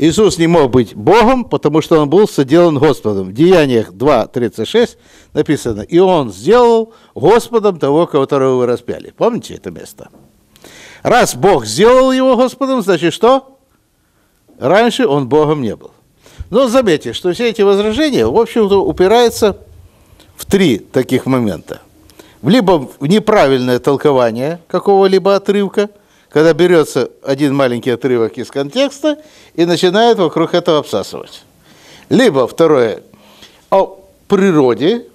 Иисус не мог быть Богом, потому что он был соделан Господом. В Деяниях 2.36 написано, и он сделал Господом того, которого вы распяли. Помните это место? Раз Бог сделал его Господом, значит что? Раньше он Богом не был. Но заметьте, что все эти возражения, в общем-то, упираются в три таких момента. Либо в неправильное толкование какого-либо отрывка – когда берется один маленький отрывок из контекста и начинает вокруг этого обсасывать. Либо второе, о природе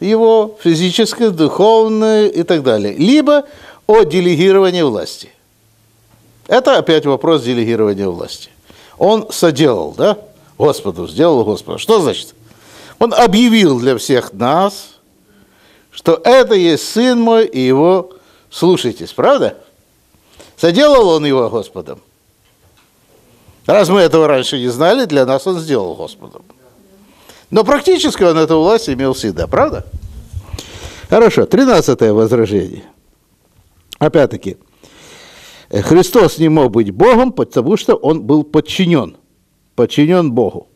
его, физической, духовной и так далее. Либо о делегировании власти. Это опять вопрос делегирования власти. Он соделал, да? Господу, сделал Господу. Что значит? Он объявил для всех нас, что это есть Сын мой, и его слушайтесь, правда? Соделал он его Господом. Раз мы этого раньше не знали, для нас он сделал Господом. Но практически он эту власть имел всегда, правда? Хорошо, тринадцатое возражение. Опять-таки, Христос не мог быть Богом, потому что он был подчинен, подчинен Богу.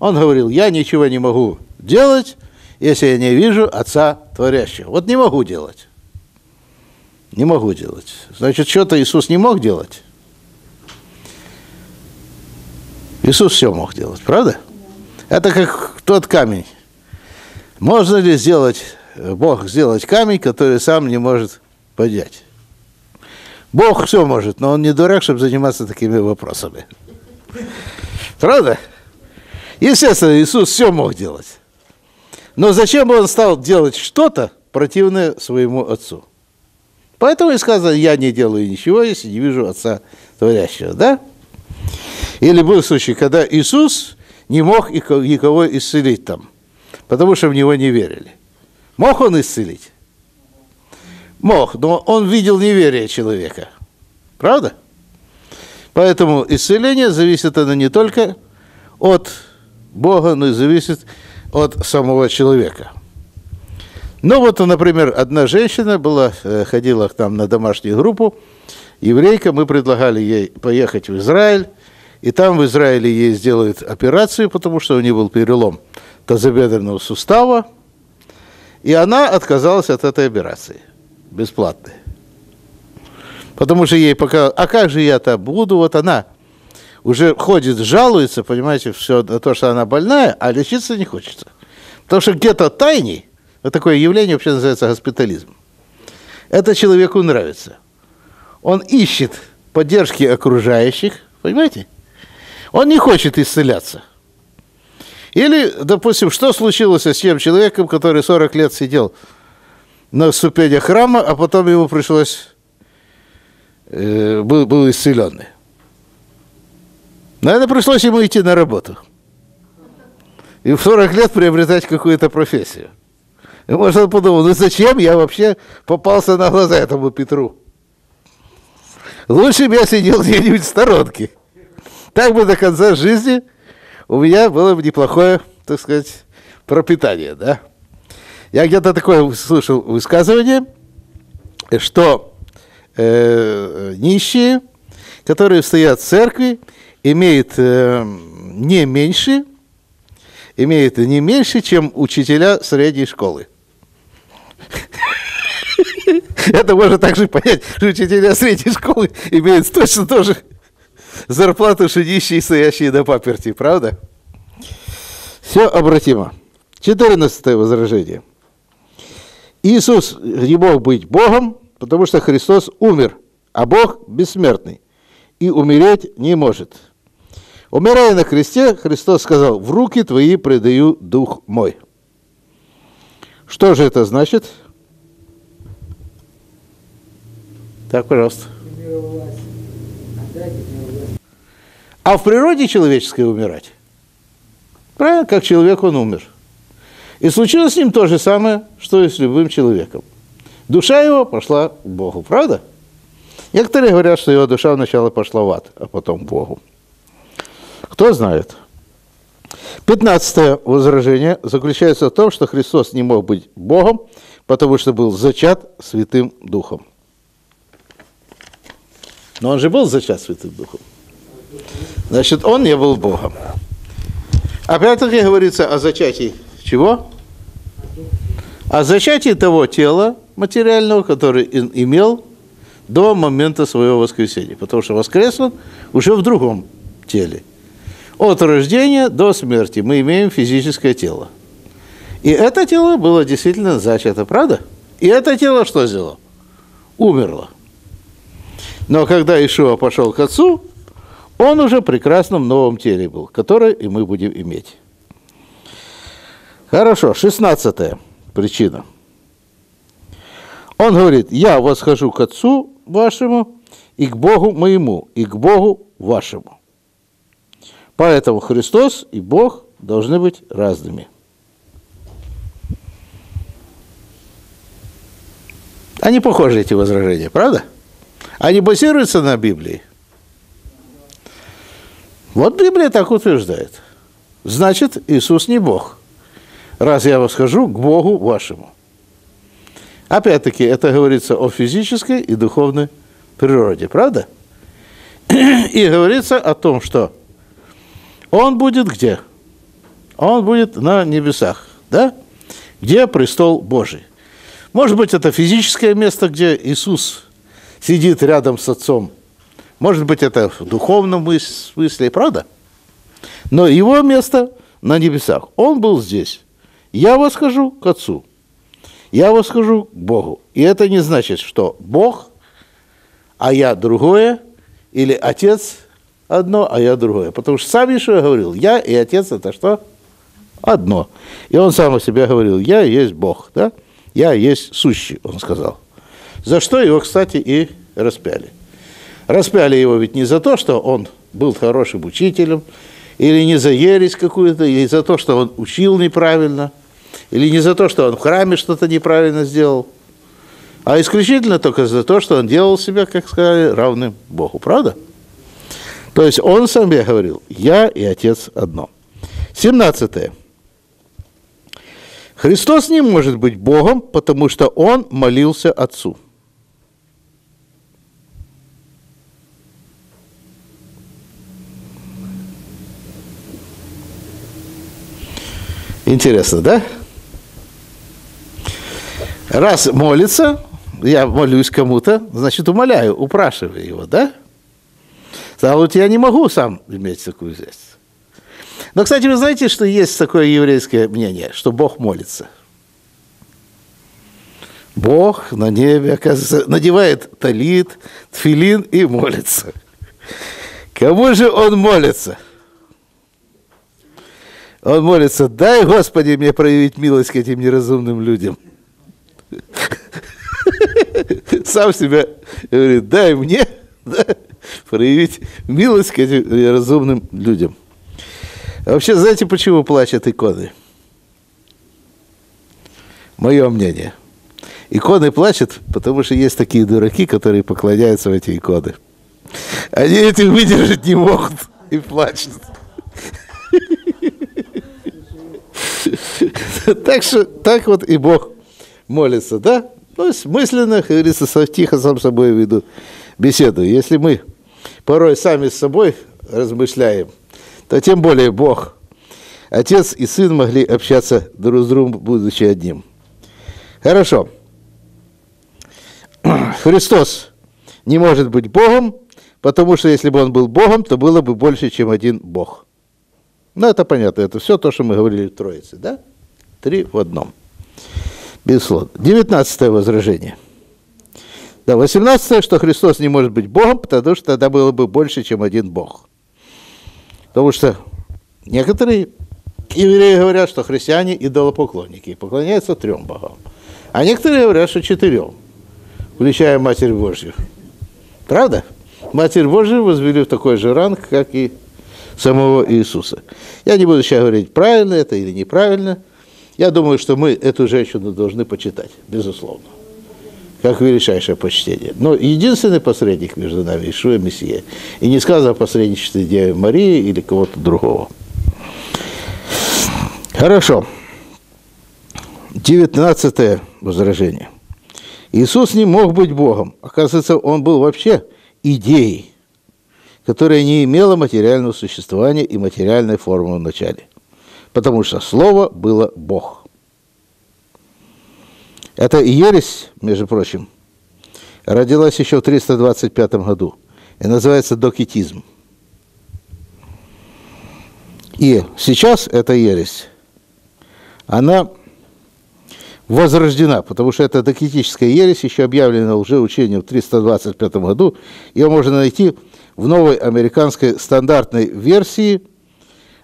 Он говорил, я ничего не могу делать, если я не вижу Отца Творящего. Вот не могу делать. Не могу делать. Значит, что-то Иисус не мог делать? Иисус все мог делать, правда? Это как тот камень. Можно ли сделать, Бог сделать камень, который сам не может поднять? Бог все может, но он не дурак, чтобы заниматься такими вопросами. Правда? Естественно, Иисус все мог делать. Но зачем он стал делать что-то противное своему Отцу? Поэтому и сказано, я не делаю ничего, если не вижу Отца Творящего, да? Или был случай, когда Иисус не мог никого исцелить там, потому что в Него не верили. Мог Он исцелить? Мог, но Он видел неверие человека. Правда? Поэтому исцеление зависит оно не только от Бога, но и зависит от самого человека – ну вот, например, одна женщина была, э, ходила к нам на домашнюю группу, еврейка, мы предлагали ей поехать в Израиль, и там в Израиле ей сделают операцию, потому что у нее был перелом тазобедренного сустава, и она отказалась от этой операции, бесплатной. Потому что ей пока, а как же я-то буду, вот она уже ходит, жалуется, понимаете, все на то, что она больная, а лечиться не хочется. Потому что где-то тайней вот такое явление вообще называется госпитализм. Это человеку нравится. Он ищет поддержки окружающих, понимаете? Он не хочет исцеляться. Или, допустим, что случилось с тем человеком, который 40 лет сидел на ступенях храма, а потом ему пришлось, э, был, был исцеленный. Наверное, пришлось ему идти на работу. И в 40 лет приобретать какую-то профессию. И может он подумал, ну зачем я вообще попался на глаза этому Петру? Лучше бы я сидел где-нибудь в сторонке. Так бы до конца жизни у меня было бы неплохое, так сказать, пропитание, да? Я где-то такое слышал высказывание, что э, нищие, которые стоят в церкви, имеют э, не меньше, имеют не меньше, чем учителя средней школы. Это можно также понять, что учителя средней школы имеют точно тоже зарплату шедящие, стоящие на паперти, правда? Все обратимо. 14 возражение. Иисус не мог быть Богом, потому что Христос умер, а Бог бессмертный и умереть не может. Умирая на кресте, Христос сказал, в руки твои предаю дух мой. Что же это значит? Так, пожалуйста. А в природе человеческой умирать? Правильно, как человек он умер. И случилось с ним то же самое, что и с любым человеком. Душа его пошла к Богу, правда? Некоторые говорят, что его душа вначале пошла в ад, а потом к Богу. Кто знает? Пятнадцатое возражение заключается в том, что Христос не мог быть Богом, потому что был зачат Святым Духом. Но он же был зачат Святым Духом. Значит, он не был Богом. Опять-таки говорится о зачатии чего? О зачатии того тела материального, который имел до момента своего воскресения. Потому что воскрес он уже в другом теле. От рождения до смерти мы имеем физическое тело. И это тело было действительно зачато, правда? И это тело что сделало? Умерло. Но когда Ишуа пошел к Отцу, он уже в прекрасном новом теле был, которое и мы будем иметь. Хорошо, шестнадцатая причина. Он говорит, я восхожу к Отцу вашему, и к Богу моему, и к Богу вашему. Поэтому Христос и Бог должны быть разными. Они похожи, эти возражения, правда? Они базируются на Библии. Вот Библия так утверждает. Значит, Иисус не Бог. Раз я восхожу к Богу вашему. Опять-таки, это говорится о физической и духовной природе, правда? И говорится о том, что он будет где? Он будет на небесах, да? Где престол Божий? Может быть, это физическое место, где Иисус сидит рядом с Отцом – может быть, это в духовном смысле, правда? Но его место на небесах. Он был здесь. Я восхожу к Отцу. Я восхожу к Богу. И это не значит, что Бог, а я другое, или Отец одно, а я другое. Потому что сам Ишуа говорил, я и Отец это что? Одно. И он сам о себе говорил, я есть Бог, да? Я есть сущий, он сказал. За что его, кстати, и распяли. Распяли его ведь не за то, что он был хорошим учителем, или не за ересь какую-то, или за то, что он учил неправильно, или не за то, что он в храме что-то неправильно сделал, а исключительно только за то, что он делал себя, как сказали, равным Богу. Правда? То есть он сам я говорил, я и Отец одно. 17. Христос не может быть Богом, потому что Он молился Отцу. Интересно, да? Раз молится, я молюсь кому-то, значит, умоляю, упрашиваю его, да? А вот я не могу сам иметь такую связь. Но, кстати, вы знаете, что есть такое еврейское мнение, что Бог молится. Бог на небе, оказывается, надевает талит, тфилин и молится. Кому же он молится – он молится, дай, Господи, мне проявить милость к этим неразумным людям. Сам себя говорит, дай мне да, проявить милость к этим неразумным людям. А вообще, знаете, почему плачут иконы? Мое мнение. Иконы плачут, потому что есть такие дураки, которые поклоняются в эти иконы. Они этим выдержать не могут и плачут. Так что так вот и Бог молится, да? То есть мысленно, как говорится, тихо сам собой веду беседу. Если мы порой сами с собой размышляем, то тем более Бог, Отец и Сын могли общаться друг с другом, будучи одним. Хорошо. Христос не может быть Богом, потому что если бы он был Богом, то было бы больше, чем один Бог. Ну, это понятно, это все то, что мы говорили в Троице, да? Три в одном. Безусловно. Девятнадцатое возражение. Да, восемнадцатое, что Христос не может быть Богом, потому что тогда было бы больше, чем один Бог. Потому что некоторые евреи говорят, что христиане идолопоклонники поклоняются трем богам. А некоторые говорят, что четырем, включая Матерь Божью. Правда? Матерь Божью возвели в такой же ранг, как и самого Иисуса. Я не буду сейчас говорить, правильно это или неправильно. Я думаю, что мы эту женщину должны почитать, безусловно, как величайшее почтение. Но единственный посредник между нами – Ишуа Мессия. И не сказано о посредничестве Девы Марии или кого-то другого. Хорошо. Девятнадцатое возражение. Иисус не мог быть Богом. Оказывается, он был вообще идеей которое не имело материального существования и материальной формы в начале. Потому что Слово было Бог. Это ересь, между прочим, родилась еще в 325 году и называется докетизм. И сейчас эта ересь, она возрождена, потому что эта докетическая ересь еще объявлена уже учением в 325 году. Ее можно найти в новой американской стандартной версии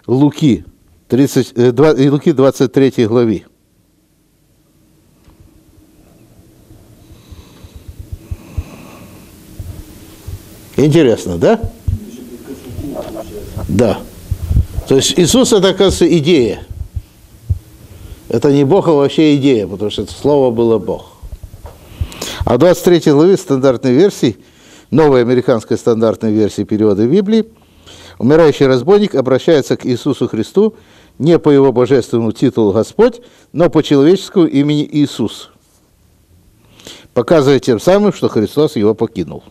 Луки, 30, э, Луки 23 главе. Интересно, да? Да. То есть Иисус это, оказывается, идея. Это не Бог, а вообще идея, потому что это слово было Бог. А в 23 главе стандартной версии, новой американской стандартной версии перевода Библии, умирающий разбойник обращается к Иисусу Христу не по его божественному титулу Господь, но по человеческому имени Иисус, показывая тем самым, что Христос его покинул.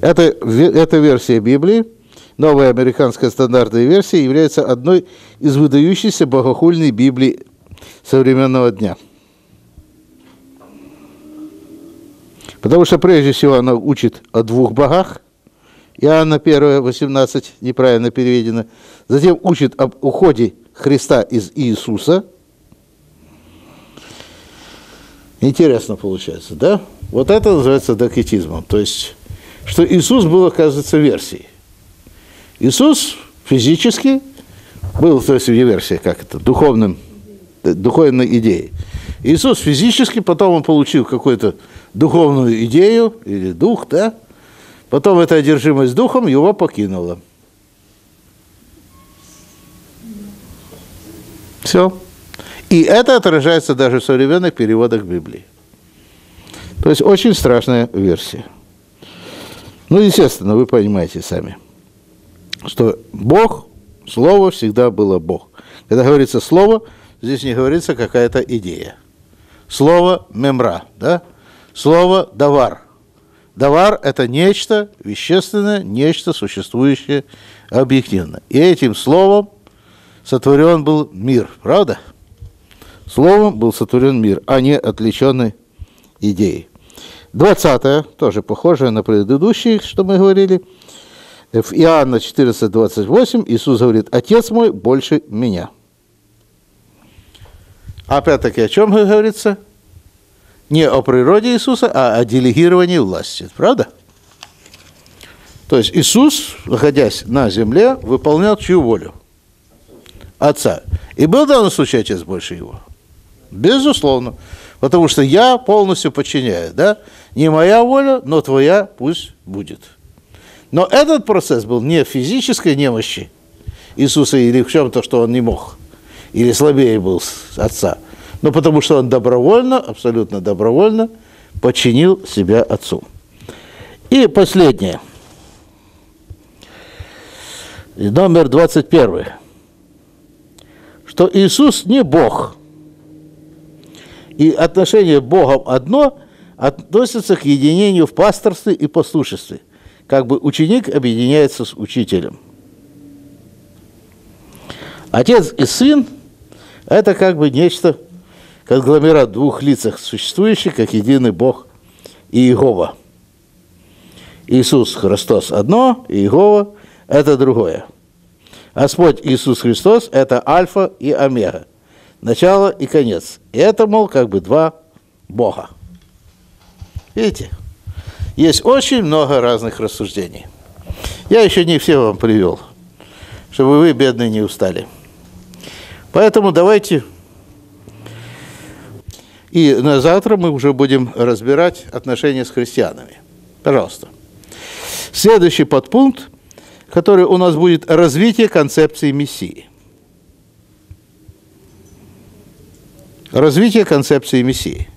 Это, эта версия Библии, новая американская стандартная версия, является одной из выдающихся богохульной Библий современного дня. Потому что прежде всего она учит о двух богах. Иоанна 1, 18 неправильно переведено. Затем учит об уходе Христа из Иисуса. Интересно получается, да? Вот это называется докетизмом. То есть что Иисус был, оказывается, версией. Иисус физически был, то есть версия, как это, духовным, духовной идеей. Иисус физически, потом он получил какую-то духовную идею или дух, да? Потом эта одержимость духом его покинула. Все. И это отражается даже в современных переводах Библии. То есть очень страшная версия. Ну, естественно, вы понимаете сами, что Бог, Слово всегда было Бог. Когда говорится Слово, здесь не говорится какая-то идея. Слово мемра, да? Слово давар. Давар – это нечто вещественное, нечто существующее объективно. И этим словом сотворен был мир, правда? Словом был сотворен мир, а не отвлеченной идеей. 20 тоже похожее на предыдущие, что мы говорили. В Иоанна 14:28 Иисус говорит, «Отец мой больше меня». Опять-таки, о чем говорится? Не о природе Иисуса, а о делегировании власти. Правда? То есть Иисус, находясь на земле, выполнял чью волю? Отца. И был в данном случае отец больше его? Безусловно. Потому что я полностью подчиняю, да? Не моя воля, но твоя пусть будет. Но этот процесс был не физической немощи Иисуса или в чем-то, что он не мог, или слабее был отца, но потому что он добровольно, абсолютно добровольно подчинил себя отцу. И последнее. Номер 21. Что Иисус не Бог – и отношение Богом одно относится к единению в пасторстве и послушестве. Как бы ученик объединяется с учителем. Отец и сын – это как бы нечто, конгломерат двух лицах, существующих как единый Бог и Иегова. Иисус Христос одно, Иегова – это другое. Господь Иисус Христос – это альфа и омега начало и конец. И это, мол, как бы два Бога. Видите? Есть очень много разных рассуждений. Я еще не все вам привел, чтобы вы, бедные, не устали. Поэтому давайте... И на завтра мы уже будем разбирать отношения с христианами. Пожалуйста. Следующий подпункт, который у нас будет развитие концепции Мессии. Развитие концепции Мессии.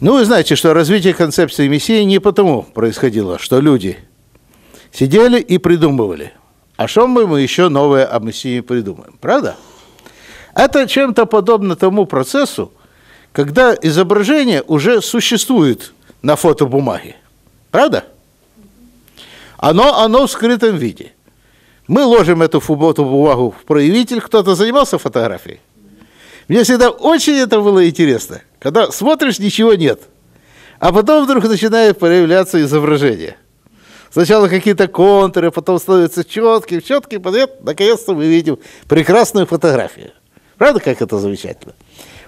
Ну, вы знаете, что развитие концепции Мессии не потому происходило, что люди сидели и придумывали. А что мы, мы еще новое о Мессии придумаем, правда? Это чем-то подобно тому процессу, когда изображение уже существует на фотобумаге. Правда? Оно, оно в скрытом виде. Мы ложим эту, эту бумагу в проявитель. Кто-то занимался фотографией? Мне всегда очень это было интересно. Когда смотришь, ничего нет. А потом вдруг начинает появляться изображение. Сначала какие-то контуры, потом становятся четкие, четкие, потом наконец-то мы видим прекрасную фотографию. Правда, как это замечательно?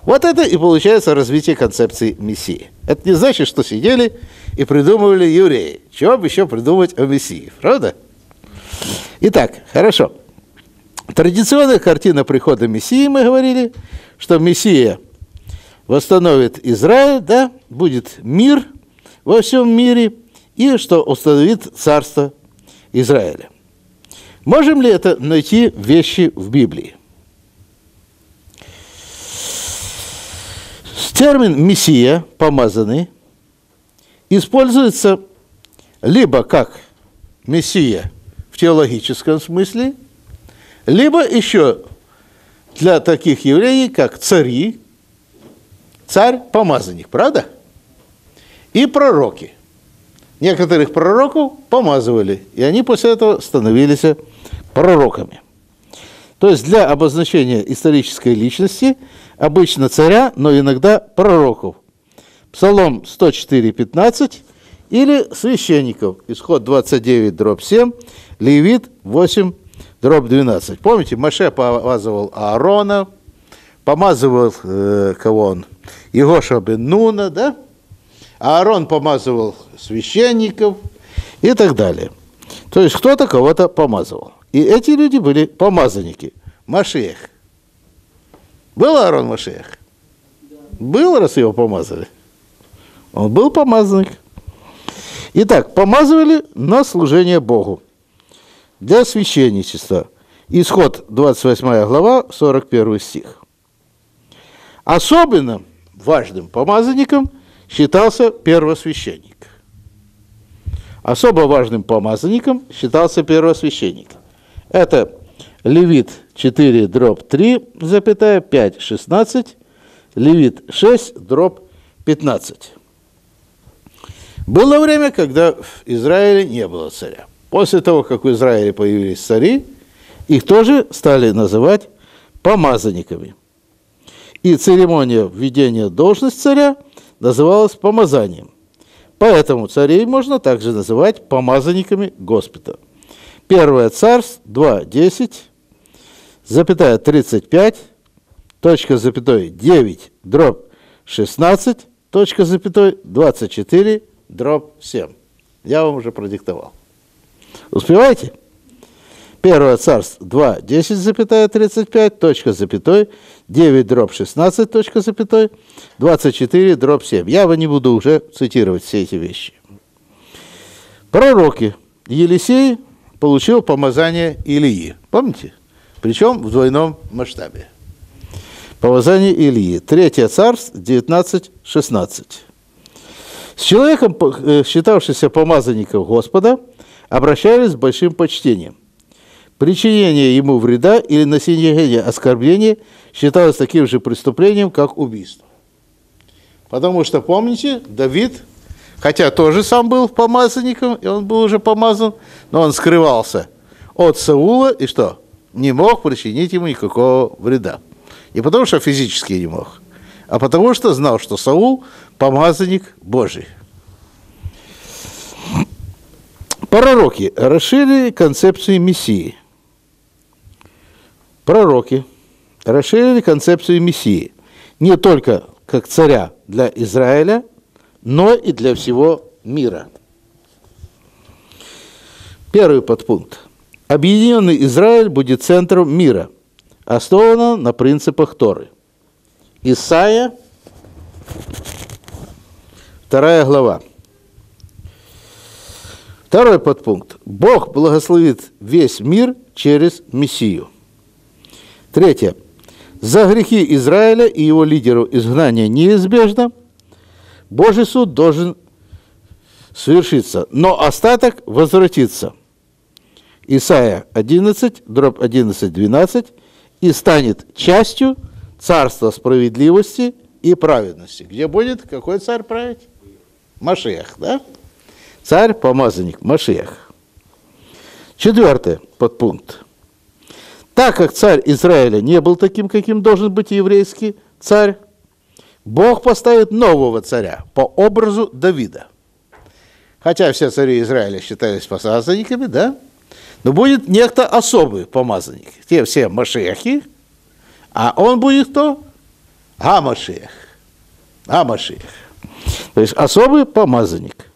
Вот это и получается развитие концепции Мессии. Это не значит, что сидели и придумывали евреи. Чего бы еще придумать о Мессии, правда? Итак, хорошо. Традиционная картина прихода Мессии, мы говорили, что Мессия восстановит Израиль, да, будет мир во всем мире, и что установит царство Израиля. Можем ли это найти вещи в Библии? Термин «мессия», «помазанный», используется либо как «мессия» в теологическом смысле, либо еще для таких евреев, как цари, царь-помазанник, правда? И пророки. Некоторых пророков помазывали, и они после этого становились пророками. То есть для обозначения исторической личности обычно царя, но иногда пророков. Псалом 104.15 или священников. Исход 29, дробь 7, Левит 8, дробь 12. Помните, Маше помазывал Аарона, помазывал, э, кого он, Егоша бен Нуна, да? Аарон помазывал священников и так далее. То есть кто-то кого-то помазывал. И эти люди были помазанники. Машех. Был Аарон Машех? Был, раз его помазали. Он был помазанник. Итак, помазывали на служение Богу для священничества. Исход 28 глава, 41 стих. Особенно важным помазанником считался первосвященник. Особо важным помазанником считался первосвященник. Это Левит 4, дробь 3, запятая 5, 16, Левит 6, дробь 15. Было время, когда в Израиле не было царя. После того, как в Израиле появились цари, их тоже стали называть помазанниками. И церемония введения должности царя называлась помазанием. Поэтому царей можно также называть помазанниками Господа. Первое царство 2.10, запятая 35, точка запятой 9, дробь 16, точка запятой 24, дробь 7. Я вам уже продиктовал. Успеваете? Первое царство 2, 10, запятая 35, точка запятой, 9, дробь 16, точка запятой, 24, дробь 7. Я вам не буду уже цитировать все эти вещи. Пророки. Елисей получил помазание Илии. Помните? Причем в двойном масштабе. Помазание Илии. Третье царство, 19-16. С человеком, э, считавшимся помазанником Господа, обращались с большим почтением. Причинение ему вреда или носение оскорбления считалось таким же преступлением, как убийство. Потому что, помните, Давид хотя тоже сам был помазанником, и он был уже помазан, но он скрывался от Саула и что? Не мог причинить ему никакого вреда. Не потому что физически не мог, а потому что знал, что Саул помазанник Божий. Пророки расширили концепцию Мессии. Пророки расширили концепцию Мессии не только как царя для Израиля, но и для всего мира. Первый подпункт. Объединенный Израиль будет центром мира, основано на принципах Торы. Исайя, вторая глава. Второй подпункт. Бог благословит весь мир через Мессию. Третье. За грехи Израиля и его лидеров изгнание неизбежно – Божий суд должен совершиться, но остаток возвратится. Исайя 11, дробь 11, 12, и станет частью царства справедливости и праведности. Где будет какой царь править? Машех, да? Царь, помазанник, Машиях. Четвертый подпункт. Так как царь Израиля не был таким, каким должен быть еврейский царь, Бог поставит нового царя по образу Давида. Хотя все цари Израиля считались помазанниками, да? Но будет некто особый помазанник. Те все Машехи, а он будет кто? Амашех. Амашех. То есть особый помазанник.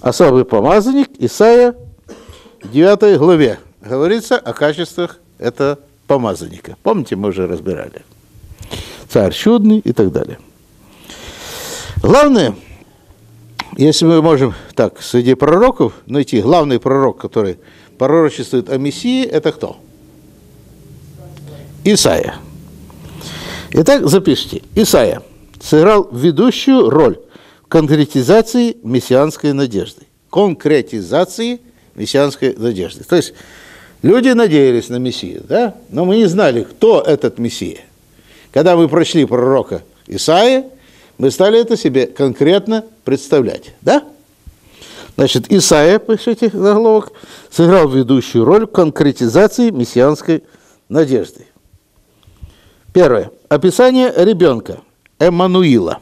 Особый помазанник Исаия 9 главе говорится о качествах этого помазанника. Помните, мы уже разбирали. Царь чудный и так далее. Главное, если мы можем так среди пророков найти главный пророк, который пророчествует о Мессии, это кто? Исаия. Итак, запишите. Исаия сыграл ведущую роль конкретизации мессианской надежды. Конкретизации мессианской надежды. То есть люди надеялись на Мессию, да? но мы не знали, кто этот Мессия. Когда мы прочли пророка Исаия, мы стали это себе конкретно представлять, да? Значит, Исаия, пишите заголовок, сыграл ведущую роль в конкретизации мессианской надежды. Первое. Описание ребенка, Эммануила.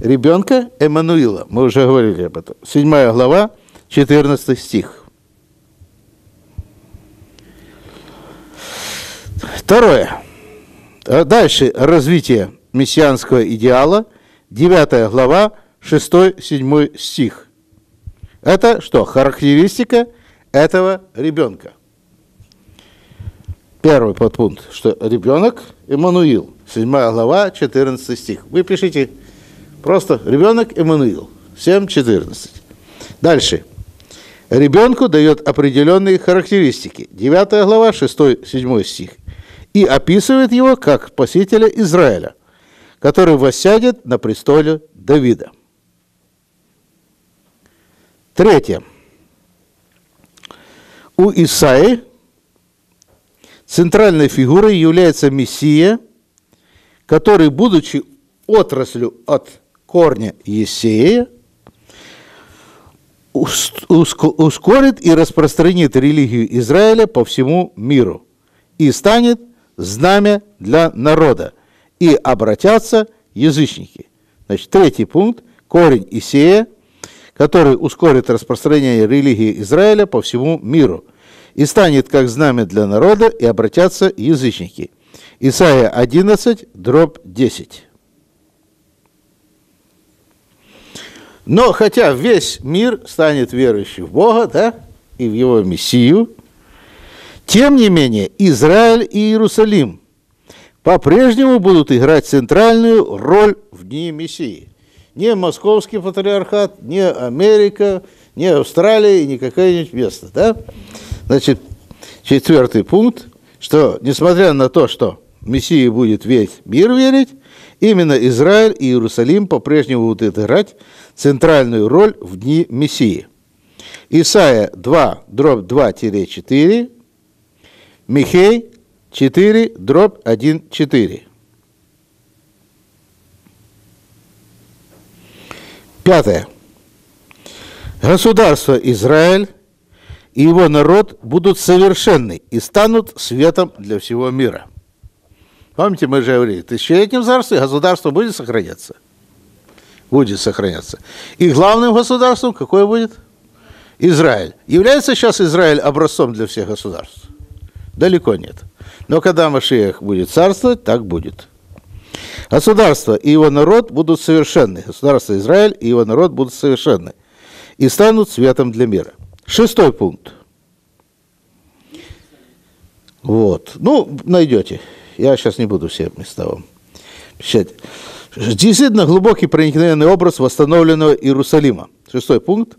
Ребенка Эммануила. Мы уже говорили об этом. Седьмая глава, 14 стих. Второе. А дальше развитие мессианского идеала. Девятая глава, 6-7 стих. Это что? Характеристика этого ребенка. Первый подпункт, что ребенок Эммануил. 7 глава, 14 стих. Вы пишите просто ребенок Эммануил. 7-14. Дальше. Ребенку дает определенные характеристики. 9 глава, 6-7 стих. И описывает его как спасителя Израиля, который воссядет на престоле Давида. Третье. У Исаи центральной фигурой является Мессия, который, будучи отраслью от корня Есея, ускорит и распространит религию Израиля по всему миру и станет знамя для народа, и обратятся язычники. Значит, третий пункт – корень Исея – который ускорит распространение религии Израиля по всему миру и станет как знамя для народа, и обратятся язычники. Исайя 11, дробь 10. Но хотя весь мир станет верующим в Бога, да, и в его Мессию, тем не менее Израиль и Иерусалим по-прежнему будут играть центральную роль в дни Мессии не московский патриархат, не Америка, не Австралия, не какое-нибудь место. Да? Значит, четвертый пункт, что несмотря на то, что Мессии будет весь мир верить, именно Израиль и Иерусалим по-прежнему будут играть центральную роль в дни Мессии. Исайя 2, дробь 2-4, Михей 4, дробь 1, 4. Пятое. Государство Израиль и его народ будут совершенны и станут светом для всего мира. Помните, мы же говорили, в тысячелетнем царстве государство будет сохраняться. Будет сохраняться. И главным государством какое будет? Израиль. Является сейчас Израиль образцом для всех государств? Далеко нет. Но когда Машиях будет царствовать, так будет. Государство и его народ будут совершенны. Государство Израиль и его народ будут совершенны. И станут светом для мира. Шестой пункт. Вот. Ну, найдете. Я сейчас не буду все места вам печать. Действительно глубокий проникновенный образ восстановленного Иерусалима. Шестой пункт.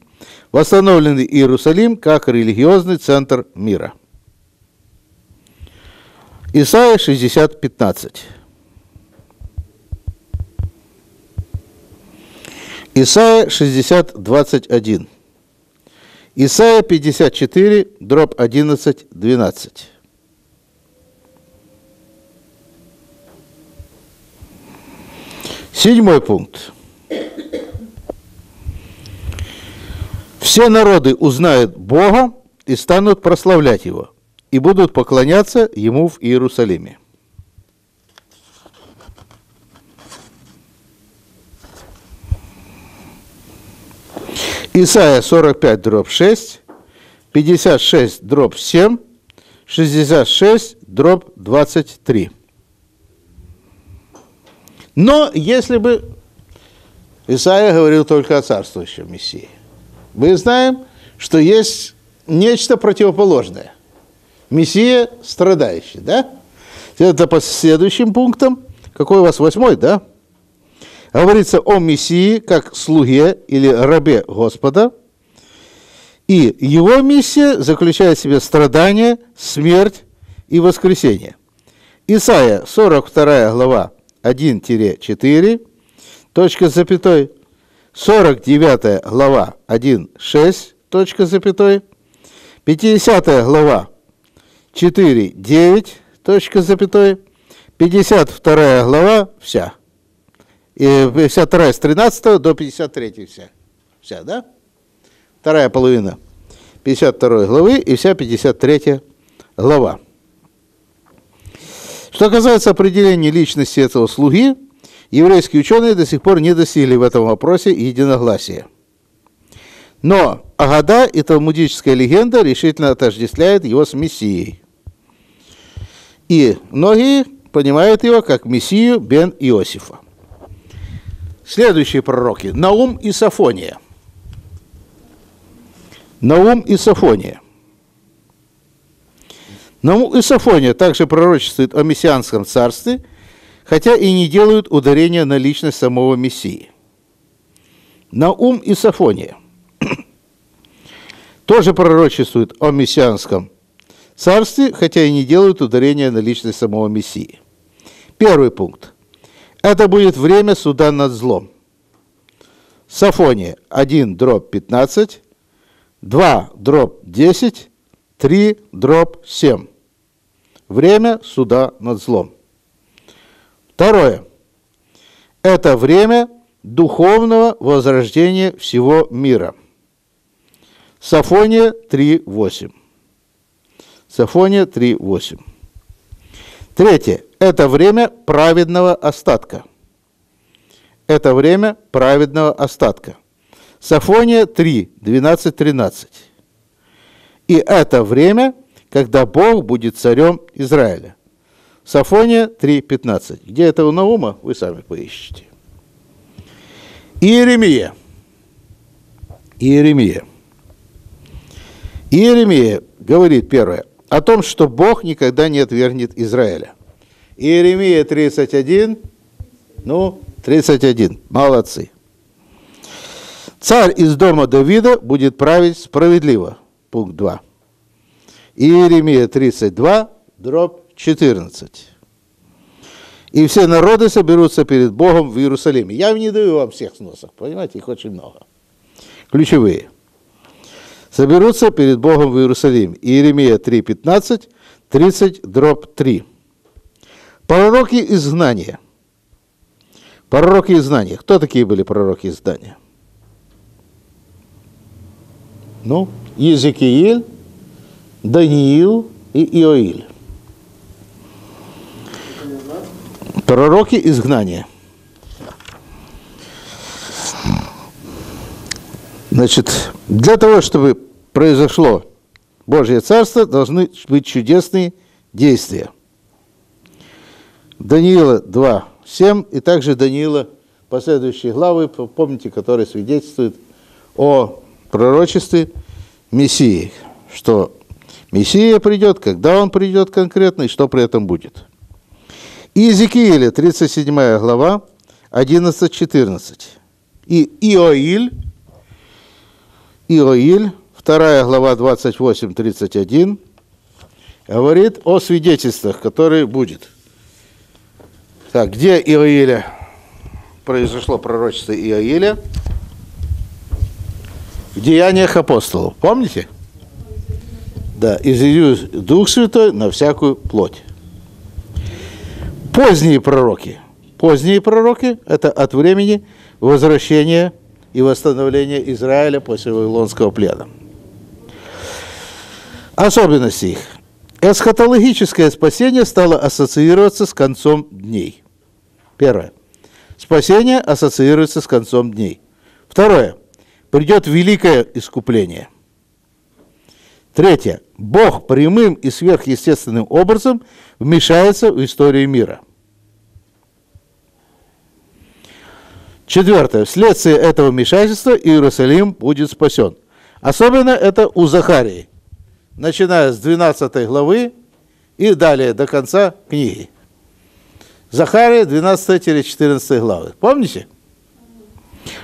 Восстановленный Иерусалим как религиозный центр мира. Исайя 60, 15. Исайя 60, 21. Исайя 54, дробь 11, 12. Седьмой пункт. Все народы узнают Бога и станут прославлять Его, и будут поклоняться Ему в Иерусалиме. Исайя 45, дробь 6, 56, дробь 7, 66, дробь 23. Но если бы Исаия говорил только о царствующем Мессии, мы знаем, что есть нечто противоположное. Мессия страдающий, да? Это по следующим пунктам. Какой у вас восьмой, да? говорится о Мессии как слуге или рабе Господа, и его миссия заключает в себе страдание, смерть и воскресение. Исайя, 42 глава, 1-4, точка запятой, 49 глава 1.6, точка запятой, 50 глава 4.9, точка запятой, 52 глава вся – и 52 с 13 до 53 вся. Вся, да? Вторая половина 52 главы и вся 53 глава. Что касается определения личности этого слуги, еврейские ученые до сих пор не достигли в этом вопросе единогласия. Но Агада и талмудическая легенда решительно отождествляют его с Мессией. И многие понимают его как Мессию бен Иосифа. Следующие пророки. Наум и Сафония. Наум и Сафония. Наум и Сафония также пророчествуют о мессианском царстве, хотя и не делают ударения на личность самого Мессии. Наум и Сафония тоже пророчествуют о мессианском царстве, хотя и не делают ударения на личность самого Мессии. Первый пункт. Это будет время суда над злом. Сафония 1 дробь 15, 2 дробь 10, 3 дробь 7. Время суда над злом. Второе. Это время духовного возрождения всего мира. Сафония 3.8. Сафония 3.8. Третье. Это время праведного остатка. Это время праведного остатка. Сафония 3, 12, 13. И это время, когда Бог будет царем Израиля. Сафония 3, 15. Где это у Наума, вы сами поищите. Иеремия. Иеремия. Иеремия говорит первое о том, что Бог никогда не отвергнет Израиля. Иеремия 31, ну, 31, молодцы. Царь из дома Давида будет править справедливо, пункт 2. Иеремия 32, дробь 14. И все народы соберутся перед Богом в Иерусалиме. Я не даю вам всех сносов, понимаете, их очень много. Ключевые соберутся перед Богом в Иерусалиме. Иеремия 3.15, 30, дробь 3. Пророки изгнания. Пророки изгнания. Кто такие были пророки изгнания? Ну, Езекииль, Даниил и Иоиль. Пророки изгнания. Значит, для того, чтобы произошло Божье Царство, должны быть чудесные действия. Даниила 2, 7 и также Даниила последующие главы, помните, которые свидетельствуют о пророчестве Мессии, что Мессия придет, когда он придет конкретно и что при этом будет. Иезекииля, 37 глава, 11-14. И Иоиль, Иоиль, 2 глава 28-31, говорит о свидетельствах, которые будет. Так, где Иоиля произошло пророчество Иоиля? В Деяниях апостолов. Помните? Да, изъявил Дух Святой на всякую плоть. Поздние пророки. Поздние пророки – это от времени возвращения и восстановления Израиля после Вавилонского плена. Особенности их. Эсхатологическое спасение стало ассоциироваться с концом дней. Первое. Спасение ассоциируется с концом дней. Второе. Придет великое искупление. Третье. Бог прямым и сверхъестественным образом вмешается в историю мира. Четвертое. Вследствие этого вмешательства Иерусалим будет спасен. Особенно это у Захарии, начиная с 12 главы и далее до конца книги. Захария 12-14 главы. Помните?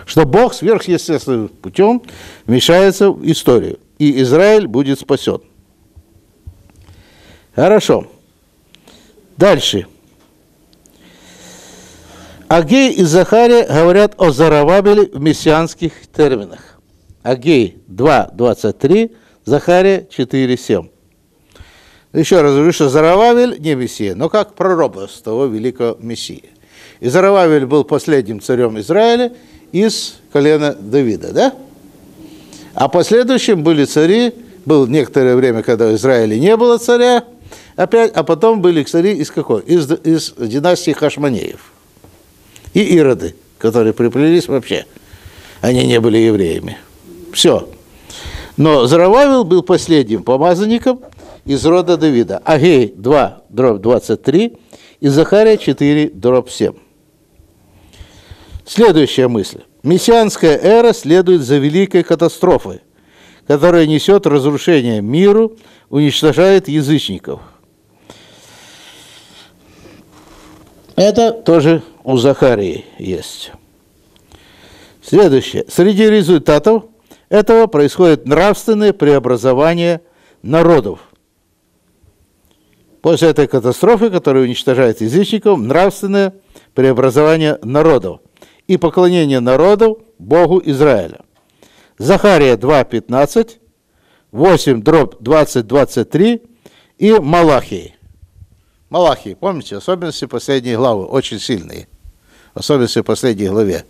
Что Бог сверхъестественным путем вмешается в историю, и Израиль будет спасен. Хорошо. Дальше. Агей и Захария говорят о Заравабеле в мессианских терминах. Агей 2.23, Захария 4.7. Еще раз говорю, что Зарававель не Мессия, но как проробос того великого Мессии. И Зарававель был последним царем Израиля из колена Давида, да? А последующим были цари, было некоторое время, когда в Израиле не было царя, опять, а потом были цари из какой? Из, из династии Хашманеев. И Ироды, которые приплелись вообще. Они не были евреями. Все. Но Зарававил был последним помазанником из рода Давида. Агей 2, дробь 23, и Захария 4, дробь 7. Следующая мысль. Мессианская эра следует за великой катастрофой, которая несет разрушение миру, уничтожает язычников. Это тоже у Захарии есть. Следующее. Среди результатов этого происходит нравственное преобразование народов. После этой катастрофы, которая уничтожает язычников, нравственное преобразование народов и поклонение народов Богу Израиля. Захария 2.15, 8 дробь 20-23 и Малахии. Малахии, помните, особенности последней главы, очень сильные, особенности последней главе.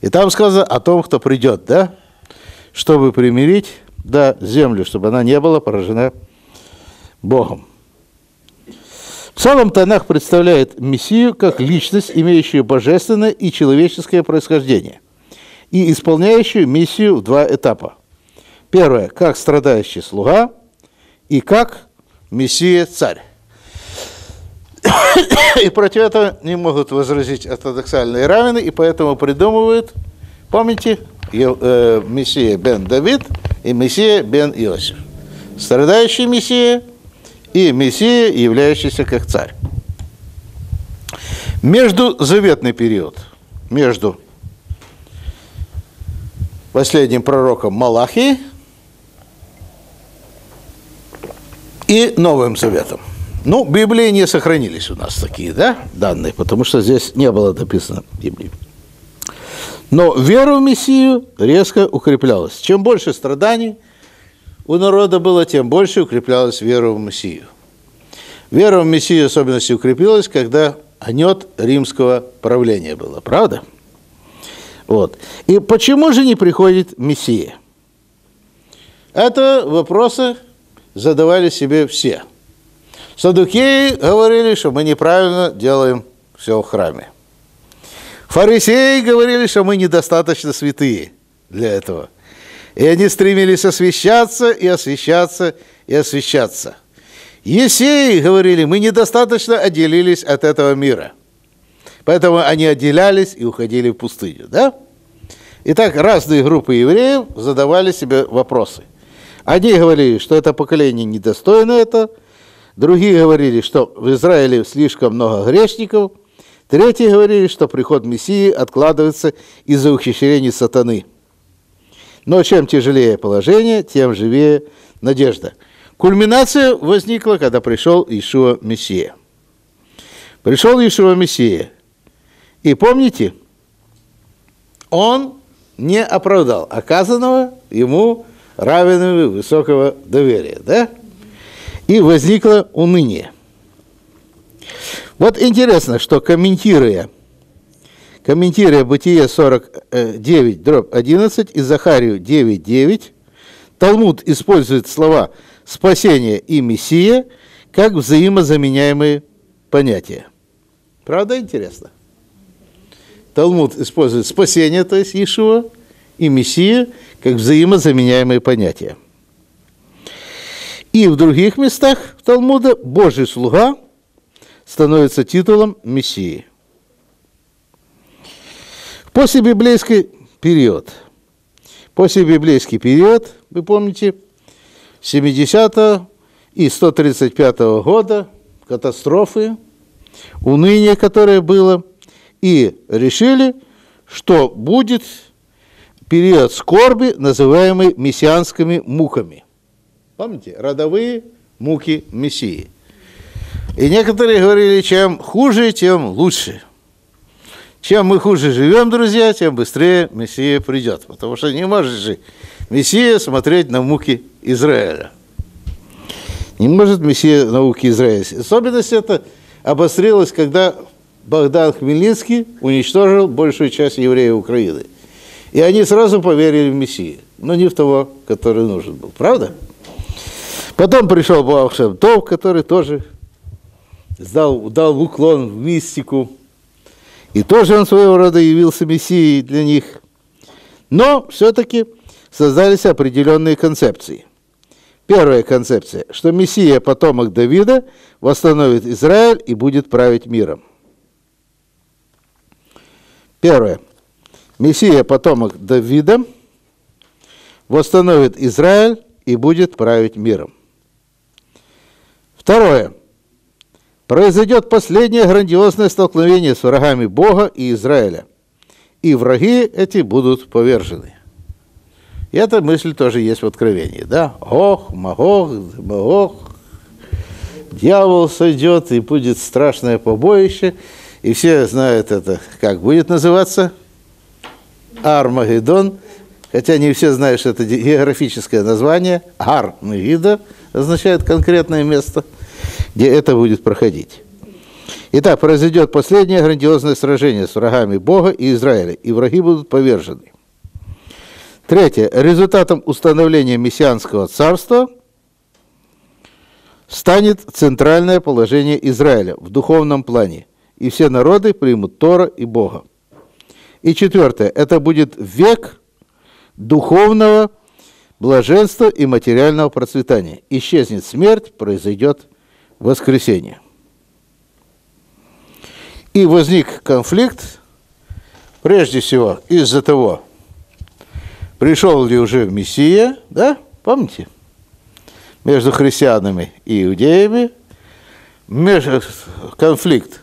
И там сказано о том, кто придет, да, чтобы примирить, да, землю, чтобы она не была поражена Богом. В целом Танах представляет Мессию как личность, имеющую божественное и человеческое происхождение и исполняющую миссию в два этапа. Первое, как страдающий слуга, и как Мессия-царь. И против этого не могут возразить ортодоксальные раввины, и поэтому придумывают, помните, э, Мессия бен Давид и Мессия бен Иосиф. Страдающий Мессия и Мессия, являющийся как царь. Между заветный период, между последним пророком Малахи и Новым Заветом. Ну, Библии не сохранились у нас такие, да, данные, потому что здесь не было написано Библии. Но вера в Мессию резко укреплялась. Чем больше страданий у народа было, тем больше укреплялась вера в Мессию. Вера в Мессию особенности укрепилась, когда анет римского правления было, правда? Вот. И почему же не приходит Мессия? Это вопросы задавали себе все – Садукеи говорили, что мы неправильно делаем все в храме. Фарисеи говорили, что мы недостаточно святые для этого. И они стремились освещаться и освещаться и освещаться. Есеи говорили, мы недостаточно отделились от этого мира. Поэтому они отделялись и уходили в пустыню. Да? Итак, разные группы евреев задавали себе вопросы. Одни говорили, что это поколение недостойно это, Другие говорили, что в Израиле слишком много грешников. Третьи говорили, что приход Мессии откладывается из-за ухищрений сатаны. Но чем тяжелее положение, тем живее надежда. Кульминация возникла, когда пришел Ишуа Мессия. Пришел Ишуа Мессия. И помните, он не оправдал оказанного ему равенного высокого доверия. Да? и возникло уныние. Вот интересно, что комментируя, комментируя Бытие 49, дробь 11 и Захарию 9, 9, Талмуд использует слова «спасение» и «мессия» как взаимозаменяемые понятия. Правда интересно? Талмуд использует спасение, то есть Ишуа, и Мессия, как взаимозаменяемые понятия. И в других местах Талмуда Божий слуга становится титулом Мессии. После библейский период. После библейский период, вы помните, 70 и 135 года катастрофы, уныние, которое было, и решили, что будет период скорби, называемый мессианскими муками. Помните, родовые муки Мессии. И некоторые говорили, чем хуже, тем лучше. Чем мы хуже живем, друзья, тем быстрее Мессия придет. Потому что не может же Мессия смотреть на муки Израиля. Не может Мессия на муки Израиля. Особенность это обострилась, когда Богдан Хмельницкий уничтожил большую часть евреев Украины. И они сразу поверили в Мессию, но не в того, который нужен был. Правда? Потом пришел Баахшем Тов, который тоже дал, дал уклон в мистику. И тоже он своего рода явился мессией для них. Но все-таки создались определенные концепции. Первая концепция, что Мессия, потомок Давида, восстановит Израиль и будет править миром. Первое. Мессия, потомок Давида, восстановит Израиль и будет править миром. Второе. Произойдет последнее грандиозное столкновение с врагами Бога и Израиля. И враги эти будут повержены. И эта мысль тоже есть в Откровении, да? Ох, Магог, Магог, дьявол сойдет, и будет страшное побоище. И все знают это, как будет называться? Армагеддон. Хотя не все знают, что это географическое название. Ар-Мегида означает конкретное место – где это будет проходить. Итак, произойдет последнее грандиозное сражение с врагами Бога и Израиля, и враги будут повержены. Третье. Результатом установления мессианского царства станет центральное положение Израиля в духовном плане, и все народы примут Тора и Бога. И четвертое. Это будет век духовного блаженства и материального процветания. Исчезнет смерть, произойдет воскресенье. И возник конфликт, прежде всего, из-за того, пришел ли уже Мессия, да, помните, между христианами и иудеями, конфликт,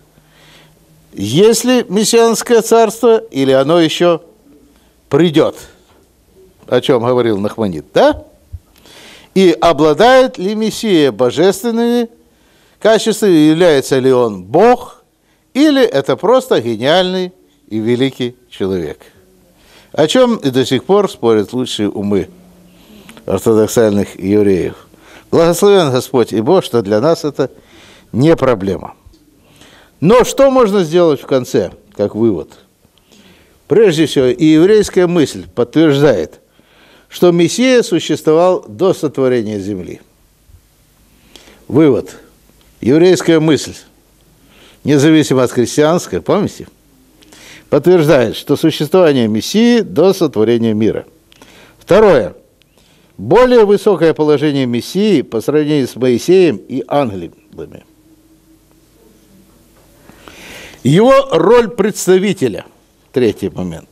есть ли мессианское царство или оно еще придет, о чем говорил Нахманит, да? И обладает ли Мессия божественными качестве, является ли он Бог, или это просто гениальный и великий человек. О чем и до сих пор спорят лучшие умы ортодоксальных евреев. Благословен Господь и Бог, что для нас это не проблема. Но что можно сделать в конце, как вывод? Прежде всего, и еврейская мысль подтверждает, что Мессия существовал до сотворения земли. Вывод – еврейская мысль, независимо от христианской, помните, подтверждает, что существование Мессии до сотворения мира. Второе. Более высокое положение Мессии по сравнению с Моисеем и ангелами. Его роль представителя, третий момент,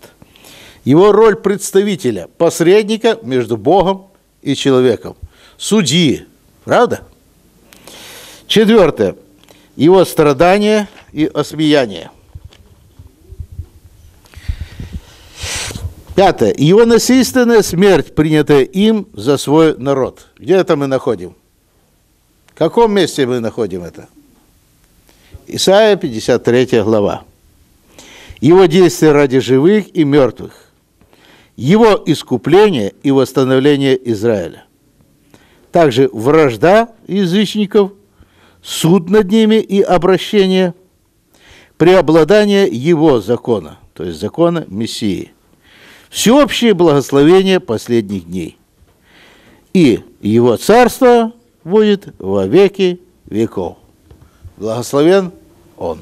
его роль представителя, посредника между Богом и человеком, судьи, правда? Четвертое. Его страдания и осмеяние. Пятое. Его насильственная смерть, принятая им за свой народ. Где это мы находим? В каком месте мы находим это? Исайя 53 глава. Его действия ради живых и мертвых. Его искупление и восстановление Израиля. Также вражда язычников – суд над ними и обращение, преобладание его закона, то есть закона Мессии. Всеобщее благословение последних дней. И его царство будет во веки веков. Благословен Он.